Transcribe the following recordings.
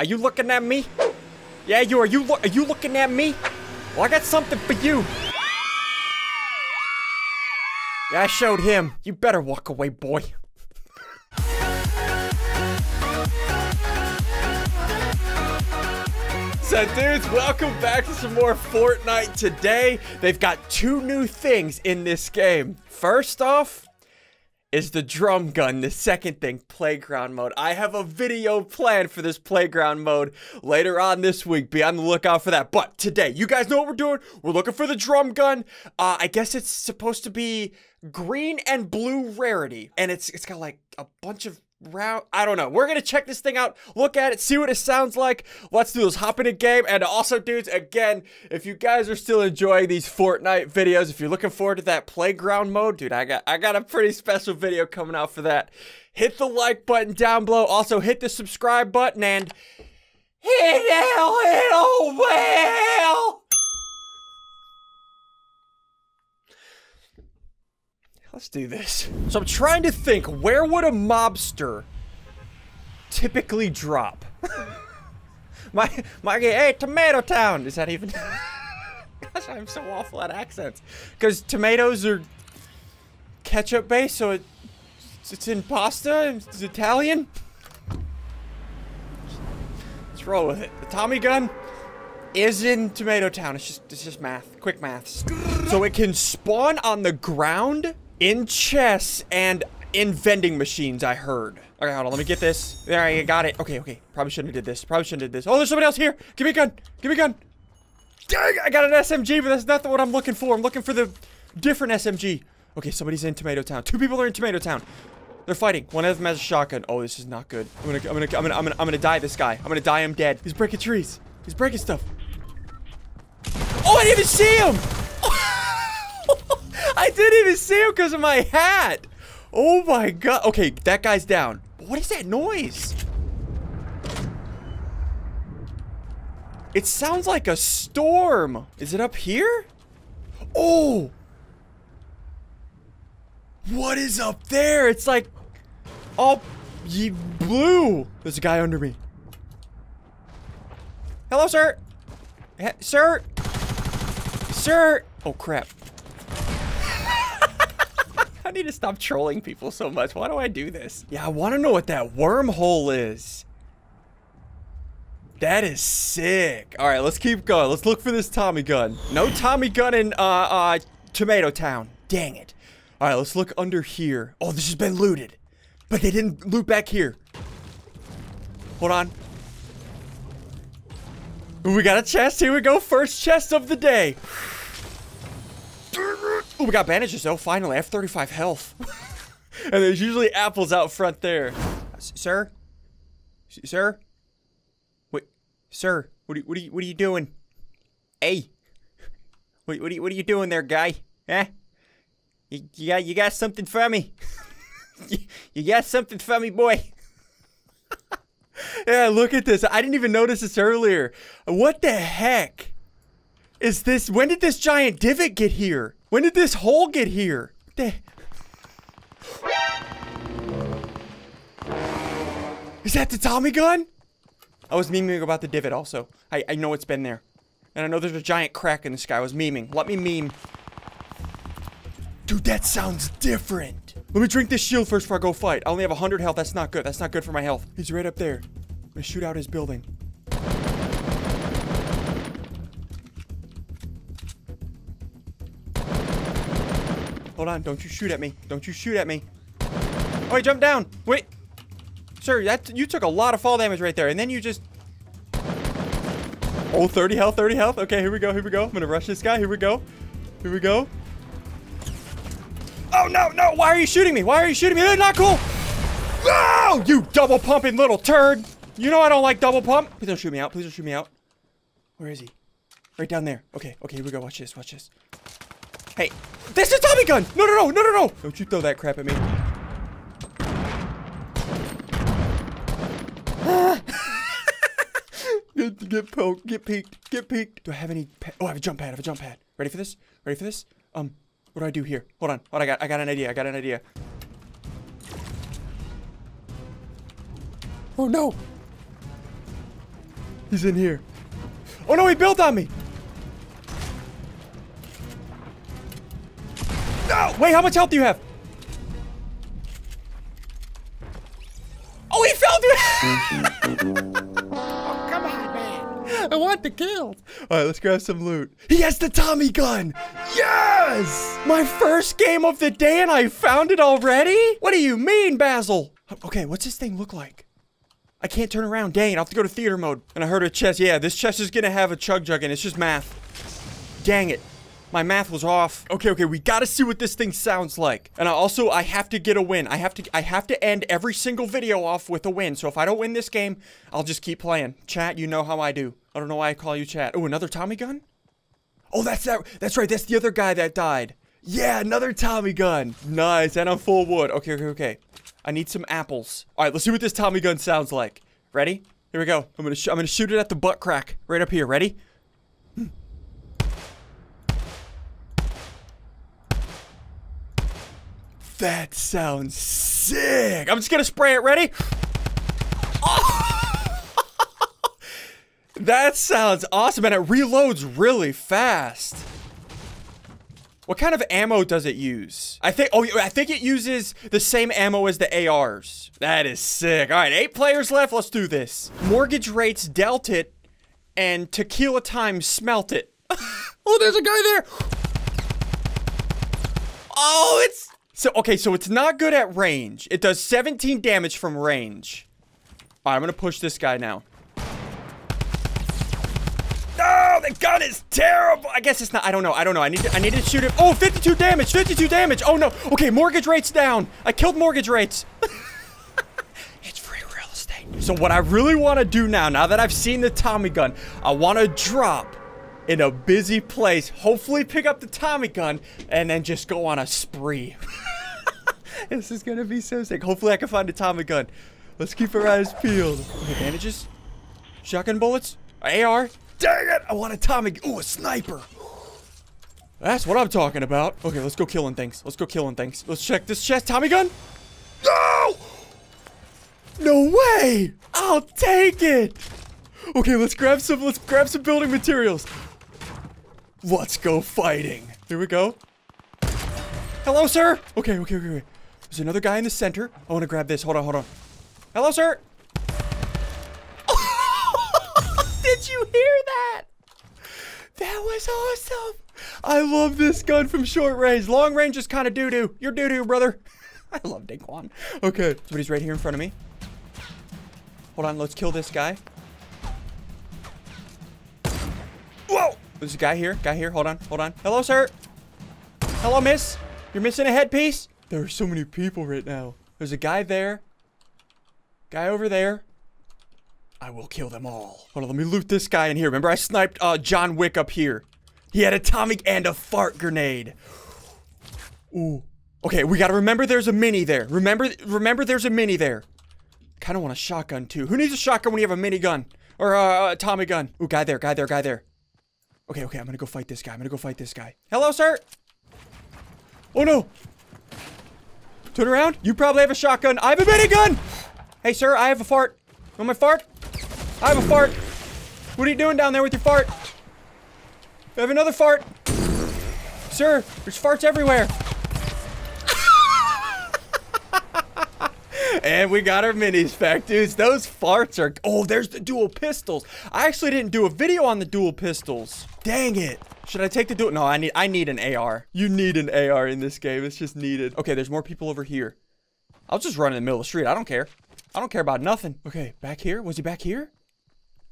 Are you looking at me? Yeah, you are. You look? Are you looking at me? Well, I got something for you. Yeah, I showed him. You better walk away, boy. So dudes, welcome back to some more Fortnite today. They've got two new things in this game. First off, is the drum gun. The second thing, playground mode. I have a video planned for this playground mode later on this week. Be on the lookout for that. But today, you guys know what we're doing. We're looking for the drum gun. Uh, I guess it's supposed to be green and blue rarity. And it's it's got like a bunch of round. I don't know. We're gonna check this thing out, look at it, see what it sounds like. Let's do this. Hop in a game. And also, dudes, again, if you guys are still enjoying these Fortnite videos, if you're looking forward to that playground mode, dude, I got I got a pretty special video coming out for that. Hit the like button down below. Also, hit the subscribe button and hit that little bell. Let's do this. So I'm trying to think, where would a mobster typically drop? my, my, hey, Tomato Town. Is that even? Gosh, I'm so awful at accents. Because tomatoes are ketchup based, so it, it's in pasta. It's Italian. Let's roll with it. The Tommy gun is in Tomato Town. It's just, it's just math, quick maths. So it can spawn on the ground in chess and in vending machines, I heard. Okay, hold on, let me get this. There, I got it. Okay, okay. Probably shouldn't have did this. Probably shouldn't have did this. Oh, there's somebody else here. Give me a gun. Give me a gun. Dang, I got an SMG, but that's not what I'm looking for. I'm looking for the different SMG. Okay, somebody's in Tomato Town. Two people are in Tomato Town. They're fighting. One of them has a shotgun. Oh, this is not good. I'm gonna, I'm gonna, I'm gonna, I'm gonna, I'm gonna die this guy. I'm gonna die him dead. He's breaking trees. He's breaking stuff. Oh, I didn't even see him. I didn't even see him because of my hat. Oh my god. Okay, that guy's down. What is that noise? It sounds like a storm. Is it up here? Oh! What is up there? It's like all ye blue. There's a guy under me. Hello, sir. Sir. Sir. Oh, crap. I need to stop trolling people so much. Why do I do this? Yeah, I want to know what that wormhole is. That is sick. All right, let's keep going. Let's look for this Tommy gun. No Tommy gun in uh, uh, Tomato Town. Dang it. All right, let's look under here. Oh, this has been looted. But they didn't loot back here. Hold on. We got a chest. Here we go. First chest of the day. Oh, we got bandages though. Finally, I have 35 health. and there's usually apples out front there. S sir? S sir? Wait, sir, what are, what are you what are you doing? Hey. What, what, are, you, what are you doing there, guy? Eh? You, you got you got something for me? you, you got something for me, boy? yeah, look at this. I didn't even notice this earlier. What the heck? Is this when did this giant divot get here? When did this hole get here? Is that the Tommy gun? I was memeing about the divot also. I, I know it's been there. And I know there's a giant crack in the sky. I was memeing. Let me meme. Dude, that sounds different. Let me drink this shield first before I go fight. I only have 100 health. That's not good. That's not good for my health. He's right up there. I'm gonna shoot out his building. Hold on, don't you shoot at me. Don't you shoot at me. Oh, he jumped down. Wait. Sir, that you took a lot of fall damage right there, and then you just... Oh, 30 health, 30 health. Okay, here we go, here we go. I'm gonna rush this guy. Here we go. Here we go. Oh, no, no. Why are you shooting me? Why are you shooting me? That's not cool. Oh, you double pumping little turd. You know I don't like double pump. Please don't shoot me out. Please don't shoot me out. Where is he? Right down there. Okay, okay, here we go. Watch this, watch this. Hey, this is Tommy gun! No, no, no, no, no, no! Don't you throw that crap at me. get, get poked, get peeked, get peeked. Do I have any Oh, I have a jump pad, I have a jump pad. Ready for this? Ready for this? Um, what do I do here? Hold on. What I got? I got an idea. I got an idea. Oh no! He's in here. Oh no, he built on me. Wait, how much health do you have? Oh, he fell through. Oh, come on, man. I want the kills. All right, let's grab some loot. He has the Tommy gun. Yes! My first game of the day and I found it already? What do you mean, Basil? Okay, what's this thing look like? I can't turn around. Dang I'll have to go to theater mode. And I heard a chest. Yeah, this chest is gonna have a chug jug and it's just math. Dang it. My math was off. Okay, okay, we gotta see what this thing sounds like. And I also, I have to get a win. I have to, I have to end every single video off with a win. So if I don't win this game, I'll just keep playing. Chat, you know how I do. I don't know why I call you chat. Oh, another Tommy gun? Oh, that's that. That's right. That's the other guy that died. Yeah, another Tommy gun. Nice. And I'm full wood. Okay, okay, okay. I need some apples. All right, let's see what this Tommy gun sounds like. Ready? Here we go. I'm gonna, I'm gonna shoot it at the butt crack right up here. Ready? That sounds sick. I'm just gonna spray it. Ready? Oh! that sounds awesome, and it reloads really fast. What kind of ammo does it use? I think, oh, I think it uses the same ammo as the ARs. That is sick. All right, eight players left. Let's do this. Mortgage rates dealt it, and tequila time smelt it. oh, there's a guy there. Oh, it's so okay. So it's not good at range. It does 17 damage from range. All right, I'm gonna push this guy now. Oh, the gun is terrible. I guess it's not. I don't know. I don't know. I need to, I need to shoot him. Oh, 52 damage. 52 damage. Oh no. Okay, mortgage rates down. I killed mortgage rates. it's free real estate. So what I really want to do now, now that I've seen the Tommy gun, I want to drop in a busy place. Hopefully pick up the Tommy gun and then just go on a spree. this is gonna be so sick. Hopefully I can find a Tommy gun. Let's keep our eyes peeled. Okay, bandages. Shotgun bullets. AR. Dang it! I want a Tommy. Ooh, a sniper. That's what I'm talking about. Okay, let's go killing things. Let's go killing things. Let's check this chest. Tommy gun. No! No way! I'll take it. Okay, let's grab some. Let's grab some building materials. Let's go fighting. Here we go. Hello, sir. Okay, okay, okay, okay. There's another guy in the center. I want to grab this. Hold on, hold on. Hello, sir. Did you hear that? That was awesome. I love this gun from short range. Long range is kind of doo-doo. You're doo-doo, brother. I love Daquan. Okay, somebody's right here in front of me. Hold on, let's kill this guy. Whoa! There's a guy here. Guy here. Hold on. Hold on. Hello, sir. Hello, miss. You're missing a headpiece? There are so many people right now. There's a guy there. Guy over there. I will kill them all. Hold on, let me loot this guy in here. Remember, I sniped uh, John Wick up here. He had atomic and a fart grenade. Ooh. Okay, we gotta remember there's a mini there. Remember, remember there's a mini there. Kind of want a shotgun too. Who needs a shotgun when you have a minigun or uh, a Tommy gun? Ooh, guy there, guy there, guy there. Okay, okay, I'm gonna go fight this guy. I'm gonna go fight this guy. Hello, sir. Oh no. Turn around. You probably have a shotgun. I have a minigun. Hey, sir, I have a fart. Want my fart? I have a fart. What are you doing down there with your fart? I have another fart. Sir, there's farts everywhere. and we got our minis back, dudes. Those farts are... Oh, there's the dual pistols. I actually didn't do a video on the dual pistols. Dang it. Should I take the dual... No, I need, I need an AR. You need an AR in this game. It's just needed. Okay, there's more people over here. I'll just run in the middle of the street. I don't care. I don't care about nothing. Okay, back here? Was he back here?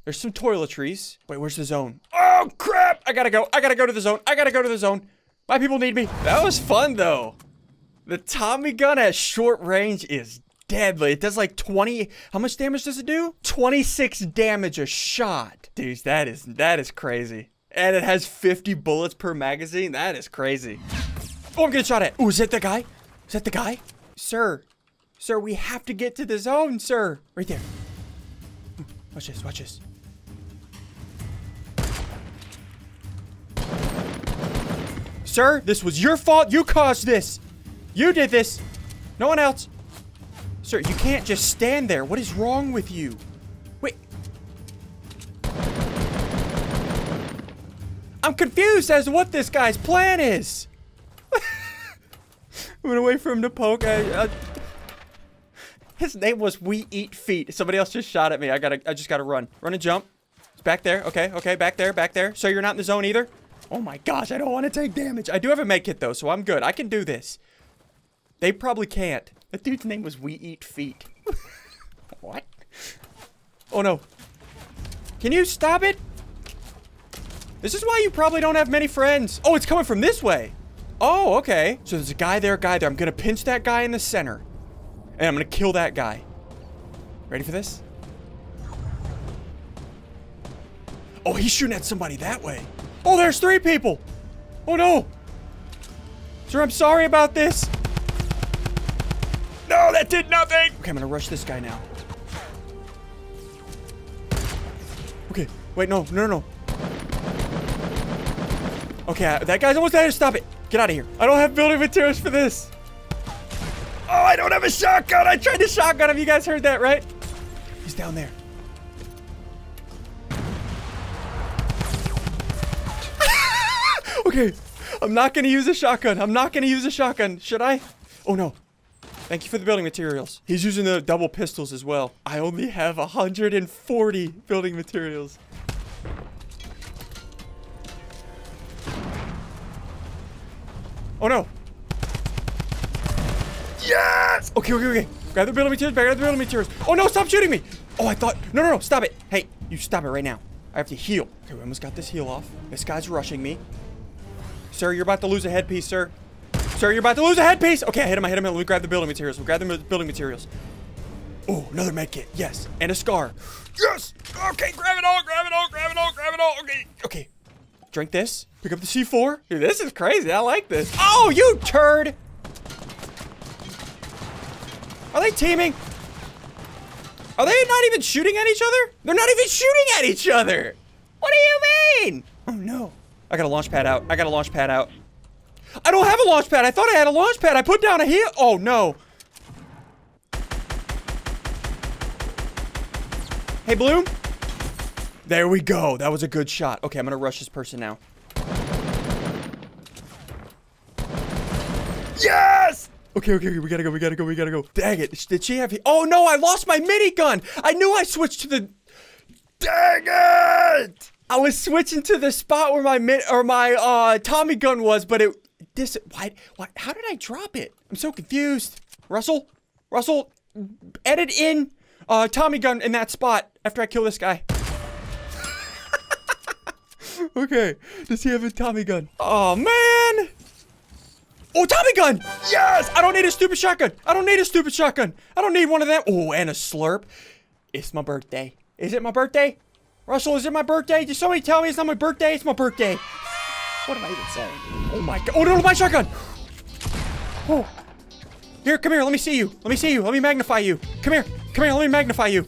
There's some toiletries. Wait, where's the zone? Oh, crap! I gotta go. I gotta go to the zone. I gotta go to the zone. My people need me. That was fun, though. The Tommy gun at short range is deadly. It does like 20... How much damage does it do? 26 damage a shot. Dude, that is, that is crazy. And it has 50 bullets per magazine. That is crazy. Oh, I'm getting shot at. Oh, is that the guy? Is that the guy? Sir. Sir, we have to get to the zone, sir. Right there. Hmm, watch this, watch this. Sir, this was your fault. You caused this. You did this. No one else. Sir, you can't just stand there. What is wrong with you? I'm confused as to what this guy's plan is. I went away from him to poke. I, I, his name was We Eat Feet. Somebody else just shot at me. I gotta, I just gotta run. Run and jump. It's back there. Okay, okay, back there, back there. So you're not in the zone either? Oh my gosh, I don't want to take damage. I do have a med kit though, so I'm good. I can do this. They probably can't. That dude's name was We Eat Feet. what? Oh no. Can you stop it? This is why you probably don't have many friends. Oh, it's coming from this way. Oh, okay. So there's a guy there, a guy there. I'm gonna pinch that guy in the center. And I'm gonna kill that guy. Ready for this? Oh, he's shooting at somebody that way. Oh, there's three people. Oh, no. Sir, I'm sorry about this. No, that did nothing. Okay, I'm gonna rush this guy now. Okay, wait, no, no, no. Okay, that guy's almost there. Stop it. Get out of here. I don't have building materials for this. Oh, I don't have a shotgun. I tried the shotgun. Have you guys heard that, right? He's down there. okay. I'm not going to use a shotgun. I'm not going to use a shotgun. Should I? Oh, no. Thank you for the building materials. He's using the double pistols as well. I only have 140 building materials. Oh no. Yes! Okay, okay, okay. Grab the building materials, grab the building materials. Oh no, stop shooting me! Oh, I thought, no, no, no, stop it. Hey, you stop it right now. I have to heal. Okay, we almost got this heal off. This guy's rushing me. Sir, you're about to lose a headpiece, sir. Sir, you're about to lose a headpiece. Okay, I hit him, I hit him. Let me grab the building materials. We'll grab the building materials. Oh, another med kit. Yes, and a scar. Yes! Okay, grab it all, grab it all, grab it all, grab it all. Okay, okay. Drink this. Pick up the C4. Dude, this is crazy. I like this. Oh, you turd! Are they teaming? Are they not even shooting at each other? They're not even shooting at each other! What do you mean? Oh no. I got a launch pad out. I got a launch pad out. I don't have a launch pad. I thought I had a launch pad. I put down a heel. Oh no. Hey, Bloom. There we go. That was a good shot. Okay, I'm gonna rush this person now. Yes! Okay, okay, okay, we gotta go, we gotta go, we gotta go. Dang it, did she have... Oh no, I lost my minigun! I knew I switched to the... Dang it! I was switching to the spot where my min or my uh Tommy gun was, but it this why what how did I drop it? I'm so confused. Russell, Russell, edit in uh Tommy gun in that spot after I kill this guy. okay, does he have a Tommy gun? Oh man! Oh, Tommy gun! Yes! I don't need a stupid shotgun. I don't need a stupid shotgun. I don't need one of them. Oh, and a slurp. It's my birthday. Is it my birthday? Russell, is it my birthday? Did somebody tell me it's not my birthday? It's my birthday. What am I even saying? Oh my god. Oh no, my shotgun! Oh. Here, come here. Let me see you. Let me see you. Let me magnify you. Come here. Come here. Let me magnify you.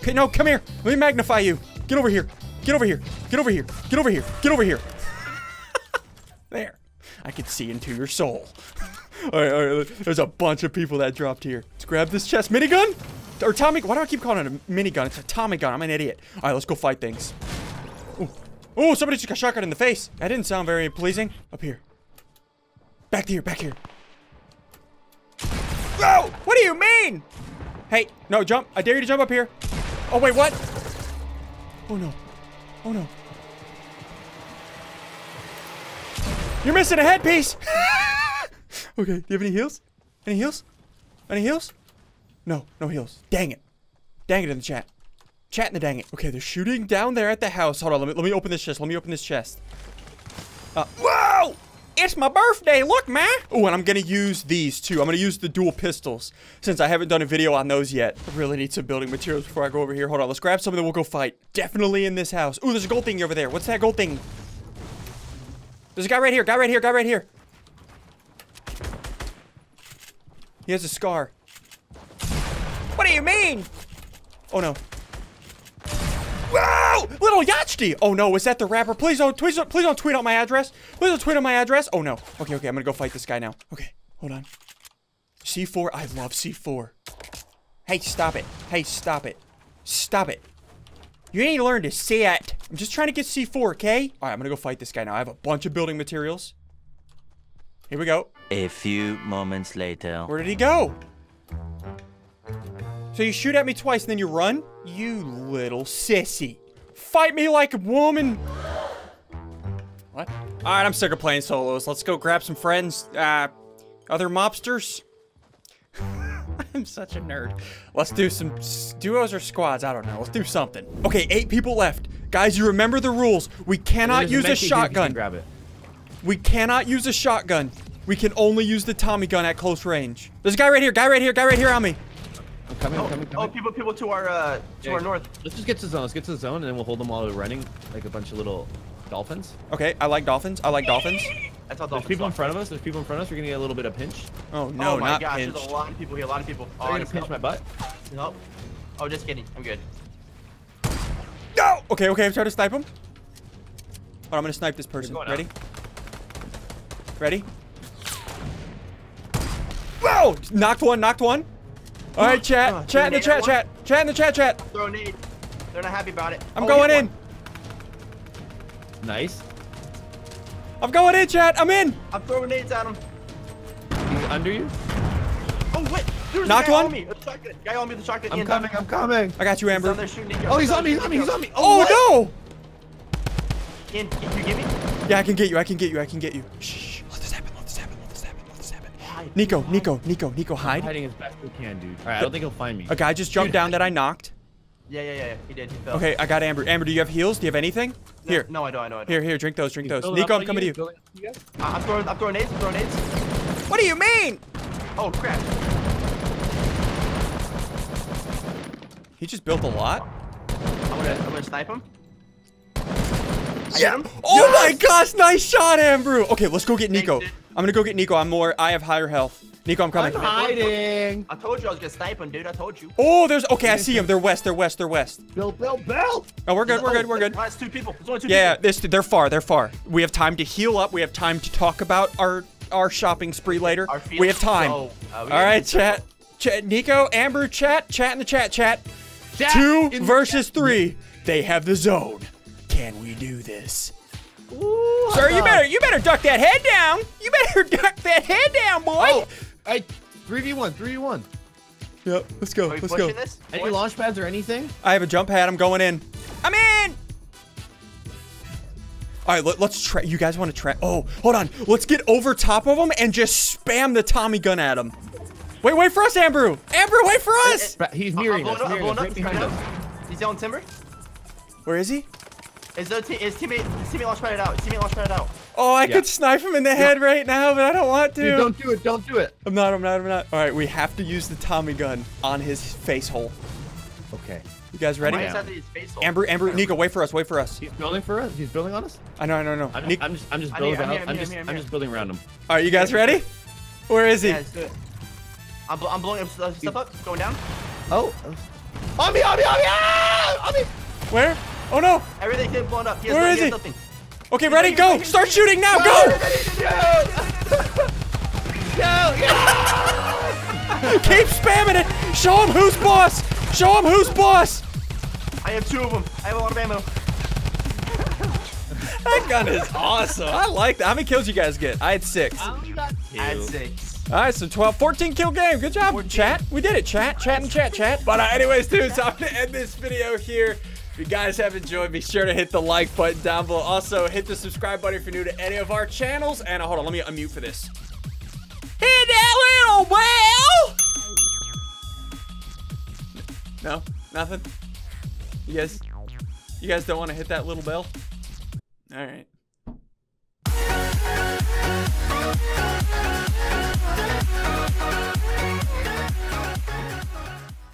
Okay, no, come here. Let me magnify you. Get over here. Get over here. Get over here. Get over here. Get over here. there. I can see into your soul. all, right, all right, there's a bunch of people that dropped here. Let's grab this chest. Minigun? Or Tommy, why do I keep calling it a minigun? It's a Tommy gun. I'm an idiot. All right, let's go fight things. Oh, somebody just got shotgun in the face. That didn't sound very pleasing. Up here. Back here, back here. Whoa! What do you mean? Hey, no, jump. I dare you to jump up here. Oh, wait, what? Oh, no. Oh, no. You're missing a headpiece. okay, do you have any heals? Any heals? Any heals? No, no heals. Dang it. Dang it in the chat. Chat in the dang it. Okay, they're shooting down there at the house. Hold on, let me, let me open this chest. Let me open this chest. Uh, whoa! It's my birthday. Look, man. Oh, and I'm going to use these too. I'm going to use the dual pistols since I haven't done a video on those yet. I really need some building materials before I go over here. Hold on. Let's grab some and then we'll go fight. Definitely in this house. Oh, there's a gold thing over there. What's that gold thing? There's a guy right here. Guy right here. Guy right here. He has a scar. What do you mean? Oh, no. Wow! Lil Yachty! Oh no, is that the rapper? Please don't, don't, please don't tweet out my address. Please don't tweet out my address. Oh no. Okay, okay, I'm gonna go fight this guy now. Okay, hold on. C4, I love C4. Hey, stop it. Hey, stop it. Stop it. You need to learn to sit. I'm just trying to get C4, okay? All right, I'm gonna go fight this guy now. I have a bunch of building materials. Here we go. A few moments later. Where did he go? So you shoot at me twice and then you run? You little sissy. Fight me like a woman. What? All right, I'm sick of playing solos. Let's go grab some friends. Uh, other mobsters? I'm such a nerd. Let's do some duos or squads. I don't know. Let's do something. Okay, eight people left. Guys, you remember the rules. We cannot use a medkit here if you can shotgun. Grab it. We cannot use a shotgun. We can only use the Tommy gun at close range. There's a guy right here, guy right here, guy right here on me. I'm coming, I'm coming, Oh, people, people to our, uh, to Yeah. our north. Let's just get to the zone. Let's get to the zone, and then we'll hold them while we're running, like a bunch of little dolphins. Okay, I like dolphins. I like dolphins. That's how There's dolphins people in front of us. There's people in front of us. We're gonna get a little bit of pinch. Oh no, oh my not gosh, pinched. there's a lot of people here, a lot of people. They're Oh, gonna just pinch my butt. Nope. Oh, just kidding. I'm good. No! Okay, okay, I'm trying to snipe him. Oh, I'm gonna snipe this person. going Ready? Ready? Whoa! Knocked one, knocked one. All right, Uh, chat. Chat in the chat, chat. Chat in the chat, chat. Throw a nade. They're not happy about it. I'm Oh, going in. one. Nice. I'm going in, chat. I'm in. I'm throwing nades at him. He's under you. Oh, wait. There's Knocked a guy one? on me. A shotgun. Guy on me with a shotgun. I'm coming. I'm coming. I got you, Ambrew. down there shooting at you. Oh, he's on me. He's on me. He's on me. Oh, oh what? no! Ian, can you get me? Yeah, I can get you. I can get you. I can get you. Shh. shh. Let this happen. Let this happen. Let this happen. Let this happen. Hide. Nico, Nico, Nico, Nico, hide. Hiding as best we can, dude. All right, I don't think he'll find me. A guy just jumped down that I knocked. Yeah, yeah, yeah, yeah. He did. He fell. Okay, I got Ambrew. Ambrew, do you have heals? Do you have anything? No, Here. No, I don't. I don't. Here, here, drink those, drink He's those. Nico, I'm coming to you. Building up on you uh, I'm throwing. I'm throwing nades. I'm throwing nades. What do you mean? Oh crap. He just built a lot? I'm gonna. I'm gonna snipe him. Yeah. Oh my gosh, nice shot, Ambrew. Okay, let's go get Nico. I'm gonna go get Nico. I'm more, I have higher health. Nico, I'm coming. I'm hiding. I told you I was gonna snipe him, dude. I told you. Oh, there's, okay, I see him. They're west, they're west, they're west. Build, build, build. Oh, we're good, we're good, we're good. That's two people. There's only two Yeah, people. this, they're far, they're far. We have time to heal up. We have time to talk about our, our shopping spree later. Our We have time. So, uh, we gotta right, be chat. Chat, Nico, Ambrew, chat, chat in the chat, chat. Chat Two in the versus three. They have the zone. Can we do this? Ooh, Sir, you better you better duck that head down. You better duck that head down, boy. Oh, I. 3v1, 3v1. Yep, let's go. Are Let's go. this? Any boys? launch pads or anything? I have a jump pad. I'm going in. I'm in. All right, let, us try. You guys want to try? Oh, hold on. Let's get over top of them and just spam the Tommy gun at them. Wait, wait for us, Ambrew. Ambrew, wait for us. Bra- He's I'm mirroring blowing us. up, I'm Mirroring us right up, behind he's us. He's on timber. Where is he? Is the te- his teammate his teammate launch padded out? His teammate launch padded out. Oh, I Yeah. could snipe him in the head right now, but I don't want to. Dude, don't do it. Don't do it. I'm not. I'm not. I'm not. All right, we have to use the Tommy gun on his face hole. Okay. You guys ready? Why Yeah. is that his face hole? Ambrew, Ambrew, Nico, wait for us. Wait for us. He's building for us. He's building on us. I know. I know. I know. I'm, I'm just, I'm just I'm building. here, I'm around- here, I'm I'm here, just, I'm here, I'm I'm just building around him. All right, you guys ready? Where is he? Yeah, let's do it. I'm, bl- I'm blowing up stuff, stuff up, going down. Oh. On me! On me! On me! Ah! On me! Where? Oh no. Everything's getting blown up. He has, Where he has he? nothing. Okay, ready? Go. here, Start shooting now. Go. Go! Keep spamming it. Show him who's boss. Show him who's boss. I have two of them. I have a lot of ammo. That gun is awesome. I like that. How many kills you guys get? I had six. I had six. All right, so 12, 14 kill game. Good job, chat. We did it, chat. Chat and chat, chat. But uh, anyways, dudes, I'm gonna end this video here. If you guys have enjoyed, be sure to hit the like button down below. Also, hit the subscribe button if you're new to any of our channels. And uh, hold on, let me unmute for this. Hit that little bell. No, nothing. You guys, you guys don't want to hit that little bell. All right.